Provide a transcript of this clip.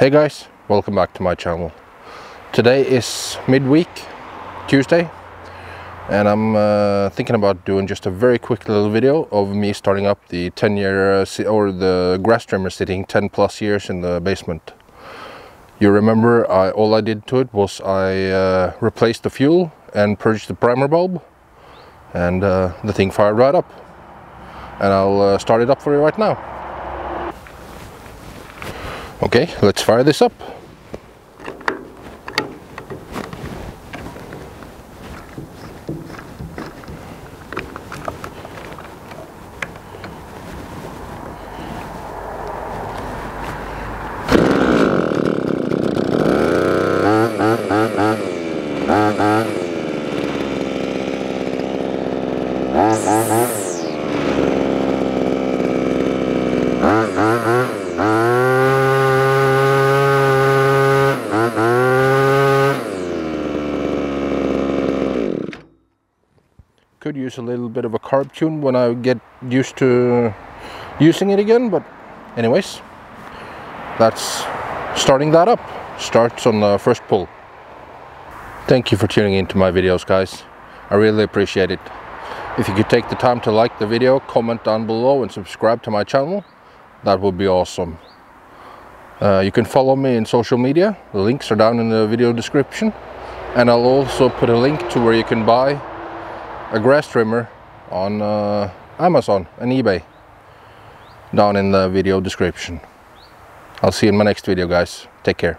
Hey guys, welcome back to my channel. Today is midweek, Tuesday, and I'm uh, thinking about doing just a very quick little video of me starting up the 10 year, uh, or the grass trimmer sitting 10 plus years in the basement. You remember I, all I did to it was I uh, replaced the fuel and purged the primer bulb and uh, the thing fired right up. And I'll uh, start it up for you right now. Okay, let's fire this up. could use a little bit of a carb tune when I get used to using it again but anyways that's starting that up. Starts on the first pull. Thank you for tuning into my videos guys. I really appreciate it. If you could take the time to like the video comment down below and subscribe to my channel that would be awesome. Uh, you can follow me in social media. The links are down in the video description. And I'll also put a link to where you can buy a grass trimmer on uh, Amazon and eBay down in the video description. I'll see you in my next video guys. Take care.